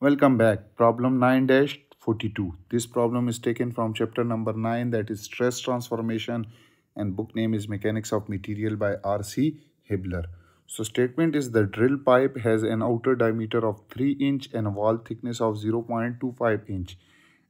Welcome back. Problem 9-42. This problem is taken from chapter number 9 that is stress transformation and book name is Mechanics of Material by R.C. Hibbeler. So statement is the drill pipe has an outer diameter of 3 inch and a wall thickness of 0.25 inch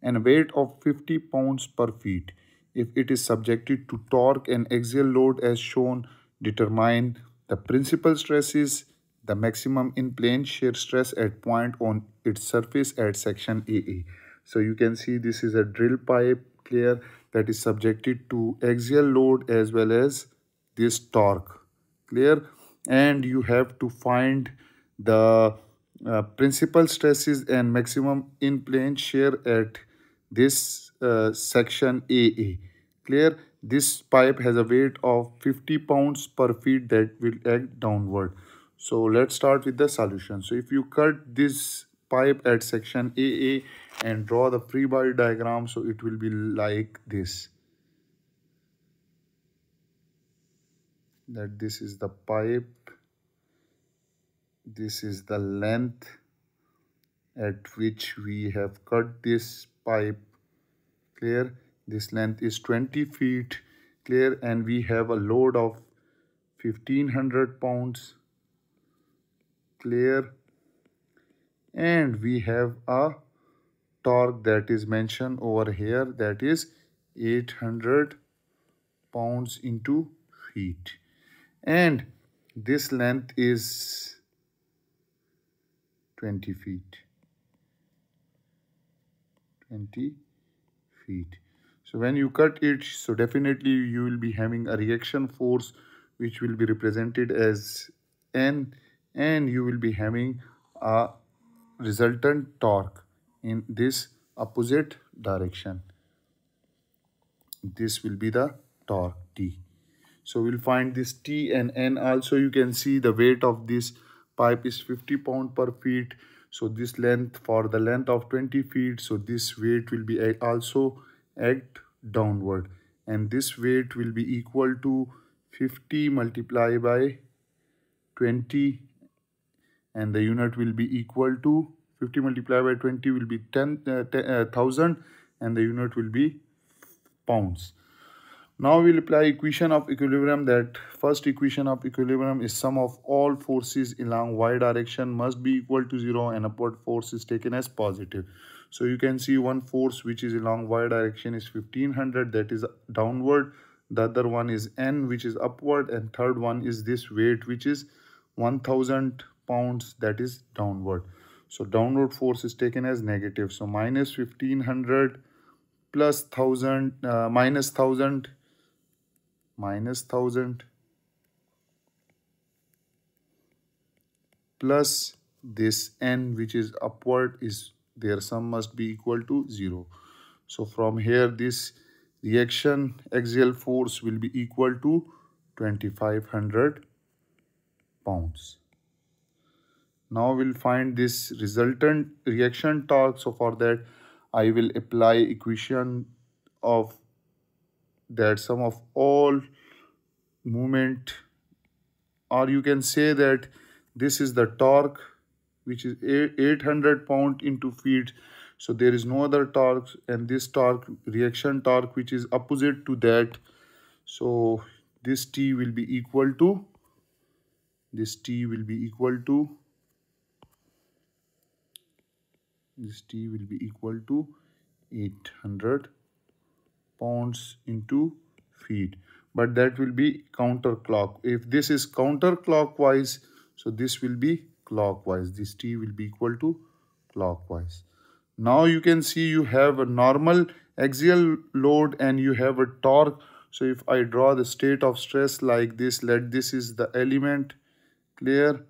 and weight of 50 pounds per feet. If it is subjected to torque and axial load as shown, determine the principal stresses the maximum in plane shear stress at point on its surface at section AA. So you can see this is a drill pipe clear that is subjected to axial load as well as this torque clear? And you have to find the uh, principal stresses and maximum in plane shear at this uh, section AA clear? This pipe has a weight of 50 pounds per feet that will act downward so let's start with the solution. So if you cut this pipe at section AA and draw the free body diagram, so it will be like this. That this is the pipe, this is the length at which we have cut this pipe clear this length is 20 feet clear and we have a load of 1500 pounds clear. And we have a torque that is mentioned over here that is 800 pounds into feet and this length is 20 feet. 20 feet. So when you cut it so definitely you will be having a reaction force which will be represented as n and you will be having a resultant torque in this opposite direction. This will be the torque T. So we'll find this T and N also you can see the weight of this pipe is 50 pound per feet. So this length for the length of 20 feet. So this weight will be also act downward and this weight will be equal to 50 multiplied by 20 and the unit will be equal to 50 multiplied by 20 will be 10,000 uh, uh, and the unit will be pounds. Now we'll apply equation of equilibrium that first equation of equilibrium is sum of all forces along y direction must be equal to 0 and upward force is taken as positive. So you can see one force which is along y direction is 1500 that is downward. The other one is n which is upward and third one is this weight which is 1000 pounds that is downward. So downward force is taken as negative. So minus 1500 plus 1000 uh, minus 1000 minus 1000 plus this n which is upward is their sum must be equal to 0 so from here this reaction axial force will be equal to 2500 pounds now we'll find this resultant reaction torque so for that I will apply equation of that sum of all movement or you can say that this is the torque which is 800 pound into feet. So there is no other torque and this torque reaction torque which is opposite to that. So this T will be equal to this T will be equal to this T will be equal to 800 pounds into feet but that will be counterclock. If this is counterclockwise so this will be clockwise. This T will be equal to clockwise. Now you can see you have a normal axial load and you have a torque. So if I draw the state of stress like this let this is the element clear.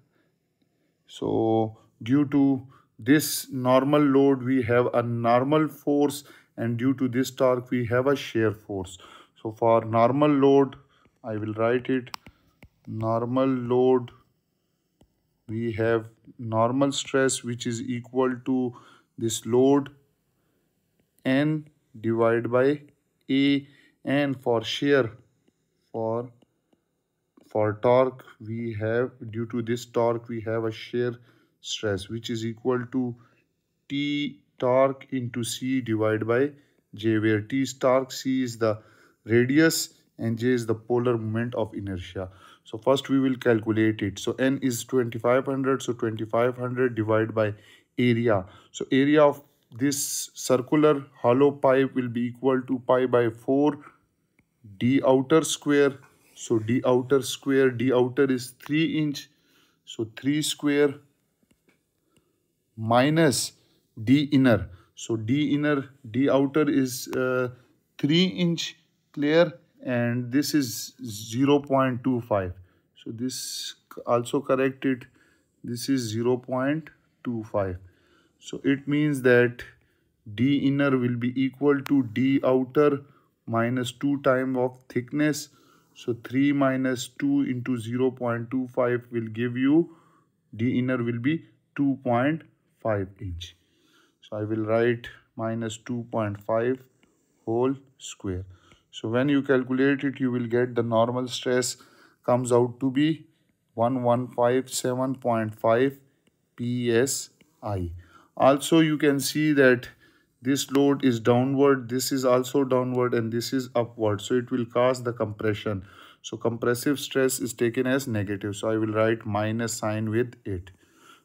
So due to this normal load we have a normal force and due to this torque we have a shear force. So for normal load i will write it normal load we have normal stress which is equal to this load n divided by a and for shear for for torque we have due to this torque we have a shear stress which is equal to T torque into C divided by J where T is torque, C is the radius and J is the polar moment of inertia. So first we will calculate it. So N is 2500. So 2500 divided by area. So area of this circular hollow pipe will be equal to pi by 4 d outer square. So d outer square, d outer is 3 inch. So 3 square minus d inner. So d inner, d outer is uh, 3 inch clear and this is 0.25 so this also corrected. This is 0.25 so it means that d inner will be equal to d outer minus 2 time of thickness. So 3 minus 2 into 0.25 will give you d inner will be 2.5 inch so i will write minus 2.5 whole square so when you calculate it, you will get the normal stress comes out to be 1157.5 psi. Also, you can see that this load is downward, this is also downward and this is upward. So it will cause the compression. So compressive stress is taken as negative. So I will write minus sign with it.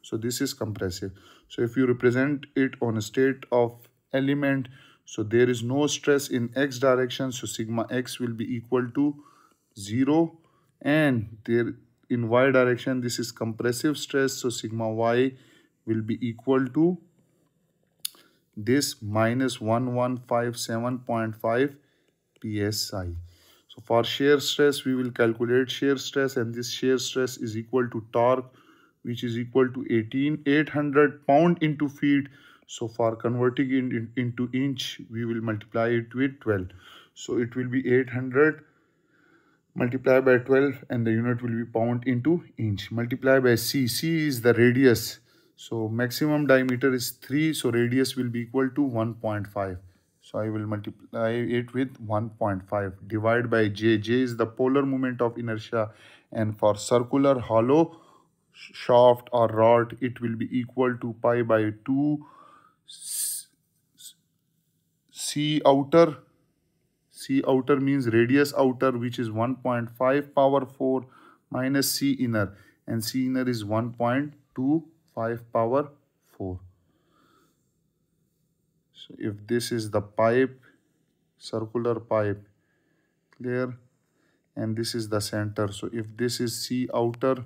So this is compressive. So if you represent it on a state of element, so there is no stress in x direction. So sigma x will be equal to 0. And there in y direction, this is compressive stress. So sigma y will be equal to this minus 1157.5 psi. So for shear stress, we will calculate shear stress and this shear stress is equal to torque which is equal to 18 800 pound into feet so for converting it in, into inch, we will multiply it with 12. So it will be 800 multiplied by 12 and the unit will be pound into inch. Multiply by C. C is the radius. So maximum diameter is 3. So radius will be equal to 1.5. So I will multiply it with 1.5. Divide by J. J is the polar moment of inertia. And for circular hollow shaft or rod, it will be equal to pi by 2 C outer C outer means radius outer which is 1.5 power 4 minus C inner and C inner is 1.25 power 4. So if this is the pipe, circular pipe, clear and this is the center. So if this is C outer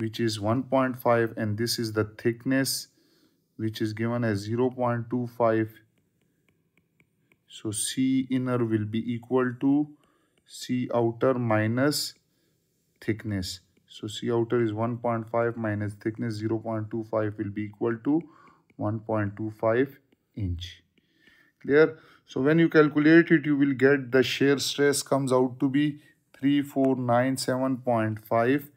which is 1.5 and this is the thickness which is given as 0.25 so C inner will be equal to C outer minus thickness. So C outer is 1.5 minus thickness 0.25 will be equal to 1.25 inch. Clear? So when you calculate it you will get the shear stress comes out to be 3497.5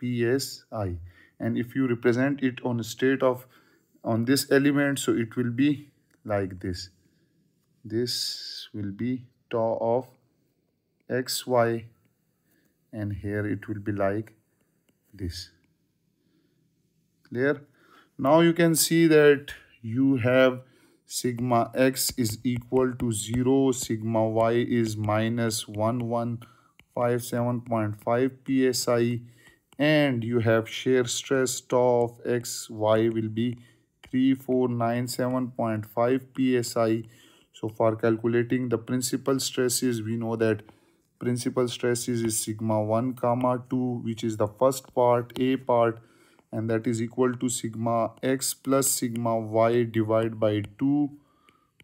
psi and if you represent it on a state of on this element so it will be like this. This will be tau of xy and here it will be like this. Clear? Now you can see that you have sigma x is equal to 0 sigma y is minus 1157.5 psi and you have shear stress tau of x y will be 3497.5 psi. So for calculating the principal stresses, we know that principal stresses is sigma 1 comma 2 which is the first part a part and that is equal to sigma x plus sigma y divided by 2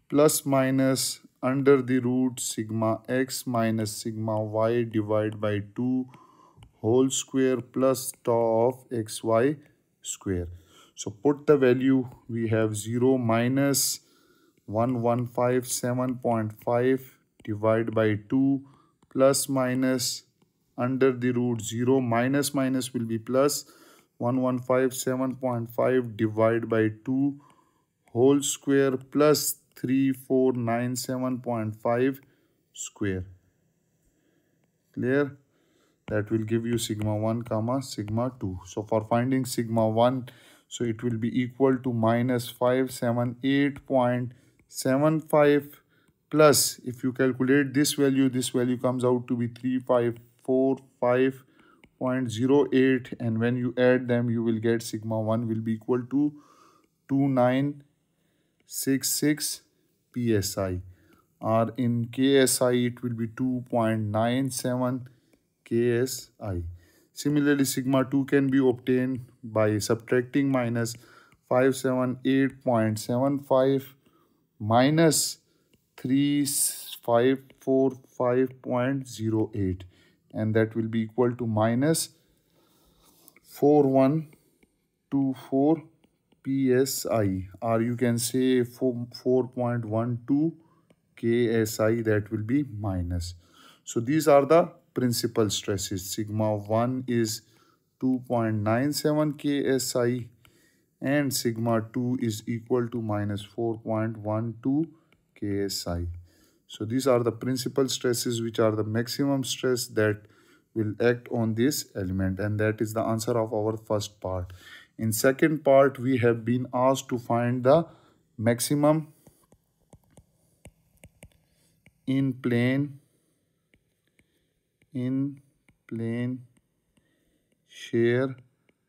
plus minus under the root sigma x minus sigma y divided by 2 whole square plus tau of xy square. So put the value, we have 0 minus 1157.5 divided by 2 plus minus under the root 0 minus minus will be plus 1157.5 divided by 2 whole square plus 3497.5 square. Clear? That will give you sigma 1 comma sigma 2. So for finding sigma 1 so it will be equal to minus 578.75 plus. If you calculate this value this value comes out to be 3545.08 and when you add them you will get sigma 1 will be equal to 2966 psi or in ksi it will be 2.97 ksi similarly sigma 2 can be obtained by subtracting minus 578.75 minus 3545.08 and that will be equal to minus 4124 psi or you can say 4.12 ksi that will be minus. So these are the principal stresses sigma 1 is 2.97 ksi and sigma 2 is equal to minus 4.12 ksi. So these are the principal stresses which are the maximum stress that will act on this element and that is the answer of our first part. In second part we have been asked to find the maximum in plane in plane shear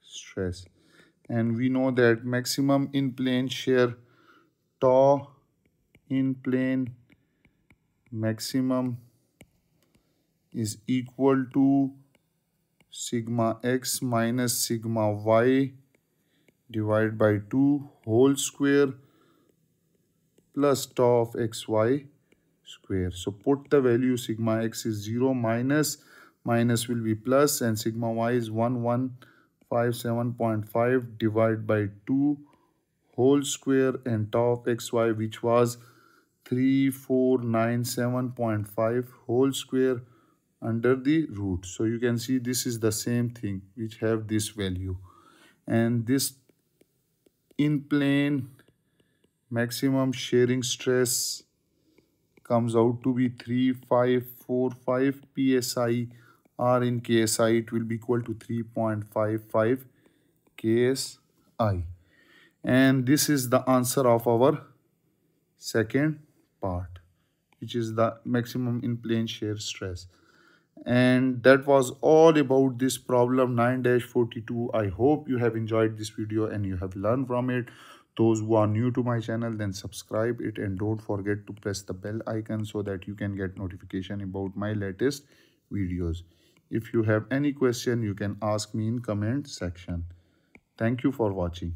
stress. And we know that maximum in plane shear tau in plane maximum is equal to sigma x minus sigma y divided by 2 whole square plus tau of xy square. So put the value sigma x is 0 minus minus will be plus and sigma y is 1157.5 divided by 2 whole square and tau of xy which was 3497.5 whole square under the root. So you can see this is the same thing which have this value and this in plane maximum shearing stress comes out to be 3545 psi or in ksi it will be equal to 3.55 ksi and this is the answer of our second part which is the maximum in plane shear stress. And that was all about this problem 9-42 i hope you have enjoyed this video and you have learned from it those who are new to my channel then subscribe it and don't forget to press the bell icon so that you can get notification about my latest videos. If you have any question you can ask me in comment section. Thank you for watching